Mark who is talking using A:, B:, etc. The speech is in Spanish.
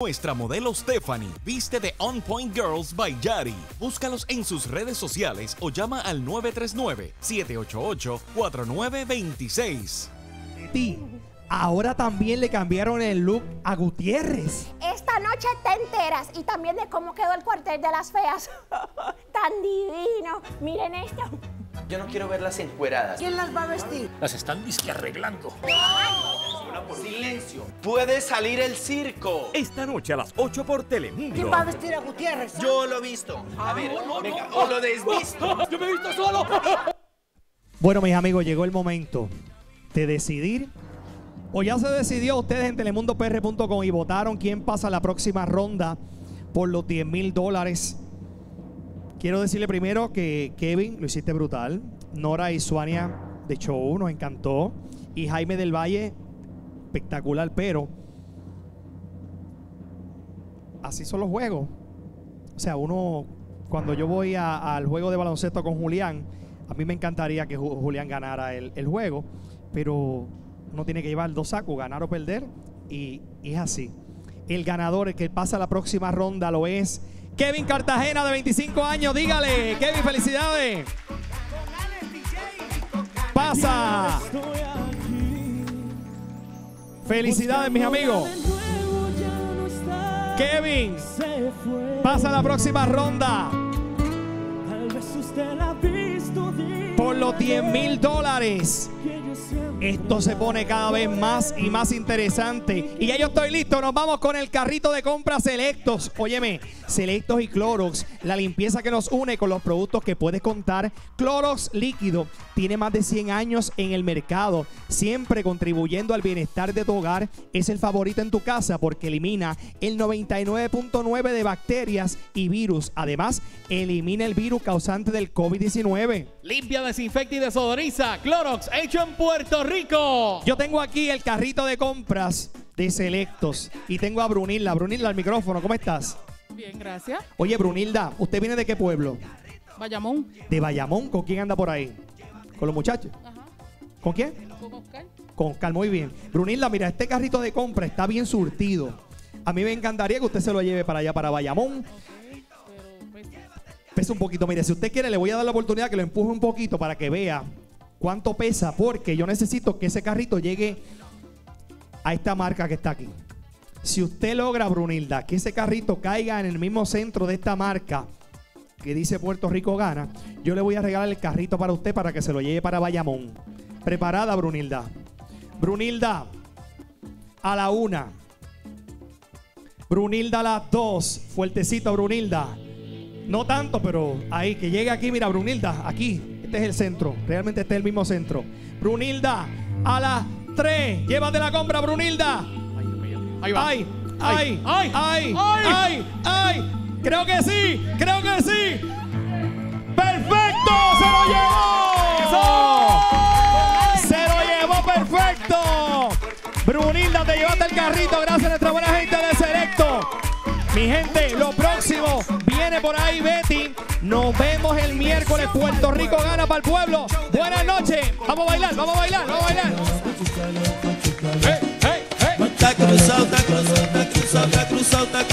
A: Nuestra modelo Stephanie viste de On Point Girls by Yari. Búscalos en sus redes sociales o llama al 939-788-4926.
B: Ti, ahora también le cambiaron el look a Gutiérrez.
C: Esta noche te enteras y también de cómo quedó el cuartel de las feas. Tan divino. Miren esto.
D: Yo no quiero verlas encueradas.
C: ¿Quién las va a vestir?
E: Las están disque arreglando.
D: Silencio. Puede salir el circo.
A: Esta noche a las 8 por Telemundo.
C: ¿Quién va a vestir a Gutiérrez?
D: Yo lo he visto. A ver, venga, o lo desvisto.
E: Yo me he visto solo.
B: Bueno, mis amigos, llegó el momento de decidir. O ya se decidió ustedes en telemundopr.com y votaron quién pasa la próxima ronda por los 10 mil dólares. Quiero decirle primero que Kevin lo hiciste brutal. Nora y Suania de show nos encantó. Y Jaime del Valle, espectacular, pero así son los juegos. O sea, uno, cuando yo voy al juego de baloncesto con Julián, a mí me encantaría que Ju- Julián ganara el, el juego, pero uno tiene que llevar dos sacos, ganar o perder, y, y es así. El ganador, el que pasa a la próxima ronda, lo es Kevin Cartagena, de 25 años. Dígale, Kevin, felicidades. Pasa. Felicidades, mis amigos. Kevin, pasa a la próxima ronda. Por los 10 mil dólares. Esto se pone cada vez más y más interesante. Y ya yo estoy listo. Nos vamos con el carrito de compras Selectos. Óyeme, Selectos y Clorox. La limpieza que nos une con los productos que puedes contar. Clorox líquido. Tiene más de 100 años en el mercado. Siempre contribuyendo al bienestar de tu hogar. Es el favorito en tu casa porque elimina el 99.9 de bacterias y virus. Además, elimina el virus causante del COVID-19.
E: Limpia, desinfecta y desodoriza. Clorox, hecho en Puerto Rico.
B: Yo tengo aquí el carrito de compras de Selectos y tengo a Brunilda. Brunilda, al micrófono, ¿cómo estás?
F: Bien, gracias.
B: Oye, Brunilda, ¿usted viene de qué pueblo?
F: Bayamón.
B: De Bayamón. ¿Con quién anda por ahí? ¿Con los muchachos?
F: Ajá.
B: ¿Con quién?
F: ¿Con Oscar?
B: Con Oscar, muy bien. Brunilda, mira, este carrito de compra está bien surtido. A mí me encantaría que usted se lo lleve para allá, para Bayamón.
F: Pero, pues,
B: Pesa un poquito. Mire, si usted quiere, le voy a dar la oportunidad que lo empuje un poquito para que vea cuánto pesa, porque yo necesito que ese carrito llegue a esta marca que está aquí. Si usted logra, Brunilda, que ese carrito caiga en el mismo centro de esta marca que dice Puerto Rico gana, yo le voy a regalar el carrito para usted para que se lo lleve para Bayamón. Preparada, Brunilda. Brunilda, a la una. Brunilda a las dos. Fuertecito, Brunilda. No tanto, pero ahí, que llegue aquí, mira, Brunilda, aquí. Este es el centro. Realmente este es el mismo centro. Brunilda, a las 3. Llévate la compra, Brunilda.
E: Ahí va.
B: Ay, ay,
E: ay,
B: ay,
E: ay.
B: ay, ay. Creo que sí, creo que sí. ¡Perfecto! ¡Se lo llevó! ¡Se lo llevó perfecto! Brunilda, te llevaste el carrito gracias a nuestra buena gente de Selecto. Mi gente, lo próximo viene por ahí Betty. Nos vemos el miércoles. Puerto Rico gana para el pueblo. Buenas noches. Vamos a bailar, vamos a bailar, vamos a bailar.
E: Hey, hey, hey.
G: Tá cruzado, tá cruzado, tá cruzado, tá cruzado, tá cruzado,